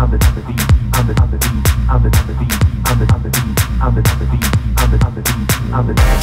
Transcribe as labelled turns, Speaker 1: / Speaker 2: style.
Speaker 1: on the beat, on the on the beat, the on the beat, the on the beat, the on the beat, on the